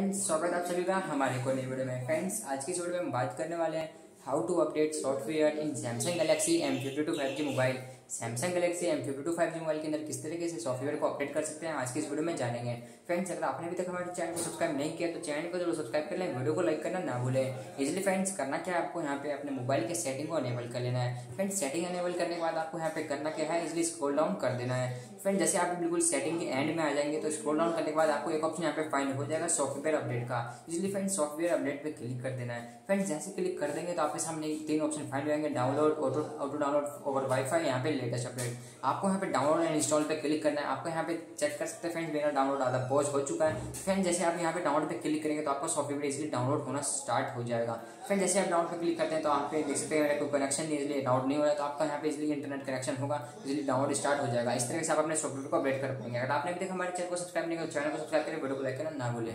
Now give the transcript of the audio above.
Friends स्वागत आप सभी का हमारे को नई वीडियो में। फ्रेंड्स आज की वीडियो में हम बात करने वाले हैं how to update software in Samsung Galaxy M fifty two five G mobile Samsung Galaxy M fifty two five G mobile के अंदर किस तरीके से सॉफ्टवेयर को अपडेट कर सकते हैं, आज की इस वीडियो में जानेंगे। फ्रेंड्स अगर आपने अभी तक हमारे चैनल को सब्सक्राइब नहीं किया तो चैनल को ज़रूर सब्सक्राइब कर लें वीडियो को लाइक करना ना भूलें। इजिली फ्रेंड्स करना क्या है आपको यहाँ पे अपने मोबाइल के सेटिंग को अनेबल कर लेना है। फ्रेंड्स सेटिंग अनेबल करने के बाद आपको यहाँ पे करना क्या है इजिली स्क्रोल डाउन कर देना है। फ्रेंड जैसे आप बिल्कुल सेटिंग के एंड में आ जाएँगे तो स्क्रोल डाउन करने के बाद आपको एक ऑप्शन यहाँ पे फाइंड हो जाएगा सॉफ्टवेयर अपडेट का। इजिली फ्रेंड सॉफ्टवेयर अपडेट पे क्लिक कर देना है। फ्रेंड्स जैसे क्लिक कर देंगे तो आपके सामने तीन ऑप्शन फाइंड हो जाएँगे download auto auto download over wifi यहाँ पे लेटेस्ट अपडेट आपको यहाँ पे डाउनलोड एंड इंस्टॉल पे क्लिक करना है। आपको यहाँ पे चेक कर सकते हैं फ्रेंड्स मेरा डाउनलोड आधा पॉज हो चुका है। फ्रेंड जैसे आप यहाँ पे डाउनलोड पे क्लिक करेंगे तो आपका सॉफ्टवेयर इजिली डाउनलोड होना स्टार्ट हो जाएगा। फ्रेंड जैसे आप डाउनलोड पे क्लिक करते हैं तो आप देख सकते हैं कोई कनेक्शन इसलिए डाउनलोड नहीं हो रहा तो आपका यहाँ पे इजिली इंटरनेट कनेक्शन होगा इजिली डाउनलोड स्टार्ट हो जाएगा। इस तरह से आप अपने सॉफ्टवेयर को अपडेट कर पाएँगे। अगर आपने भी देखा हमारे चैनल को सब्सक्राइब नहीं किया तो चैनल को सब्सक्राइब करें, वीडियो को लाइक करना ना भूलें।